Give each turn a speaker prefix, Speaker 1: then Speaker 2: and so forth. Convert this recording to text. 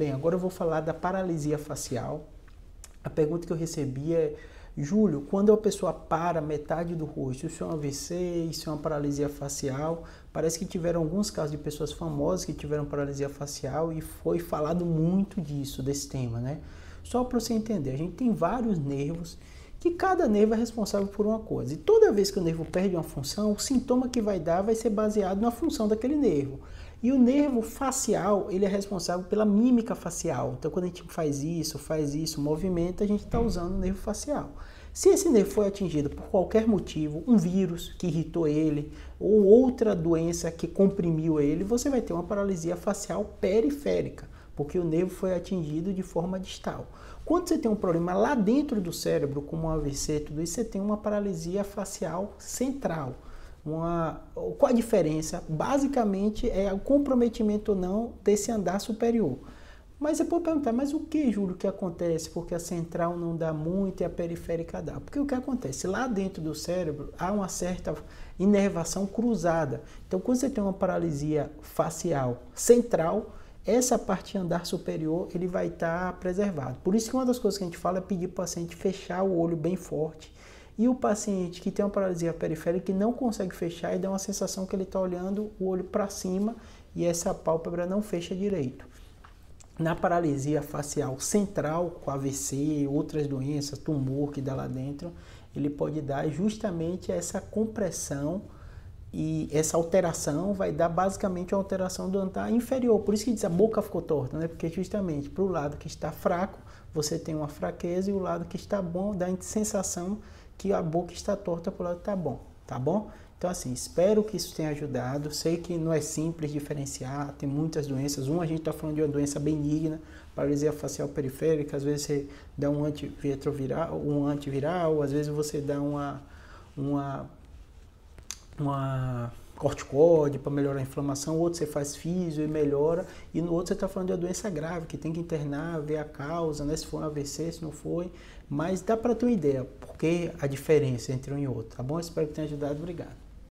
Speaker 1: Bem, agora eu vou falar da paralisia facial. A pergunta que eu recebi é, Júlio, quando a pessoa para metade do rosto, isso é um AVC, isso é uma paralisia facial? Parece que tiveram alguns casos de pessoas famosas que tiveram paralisia facial e foi falado muito disso, desse tema, né? Só para você entender, a gente tem vários nervos que cada nervo é responsável por uma coisa. E toda vez que o nervo perde uma função, o sintoma que vai dar vai ser baseado na função daquele nervo. E o nervo facial, ele é responsável pela mímica facial. Então, quando a gente faz isso, faz isso, movimenta, a gente está usando o nervo facial. Se esse nervo foi atingido por qualquer motivo, um vírus que irritou ele ou outra doença que comprimiu ele, você vai ter uma paralisia facial periférica, porque o nervo foi atingido de forma distal. Quando você tem um problema lá dentro do cérebro, como um AVC, tudo isso, você tem uma paralisia facial central. Uma, qual a diferença? Basicamente é o comprometimento ou não desse andar superior. Mas você pode perguntar, mas o que, Júlio, que acontece? Porque a central não dá muito e a periférica dá. Porque o que acontece? Lá dentro do cérebro há uma certa inervação cruzada. Então, quando você tem uma paralisia facial central, essa parte andar superior ele vai estar preservado. Por isso que uma das coisas que a gente fala é pedir para o paciente fechar o olho bem forte e o paciente que tem uma paralisia periférica que não consegue fechar e dá uma sensação que ele está olhando o olho para cima e essa pálpebra não fecha direito. Na paralisia facial central, com AVC, outras doenças, tumor que dá lá dentro, ele pode dar justamente essa compressão e essa alteração vai dar basicamente uma alteração do andar inferior. Por isso que diz a boca ficou torta, né? Porque justamente para o lado que está fraco, você tem uma fraqueza e o lado que está bom dá a sensação que a boca está torta para o lado está bom, tá bom? Então, assim, espero que isso tenha ajudado. Sei que não é simples diferenciar, tem muitas doenças. Um, a gente está falando de uma doença benigna, paralisia facial periférica. Às vezes você dá um antiretroviral, um antiviral, às vezes você dá uma, uma, uma corticóide para melhorar a inflamação, outro você faz físio e melhora, e no outro você está falando de uma doença grave, que tem que internar, ver a causa, né, se foi um AVC, se não foi, mas dá para ter uma ideia, porque a diferença entre um e outro, tá bom? Espero que tenha ajudado, obrigado.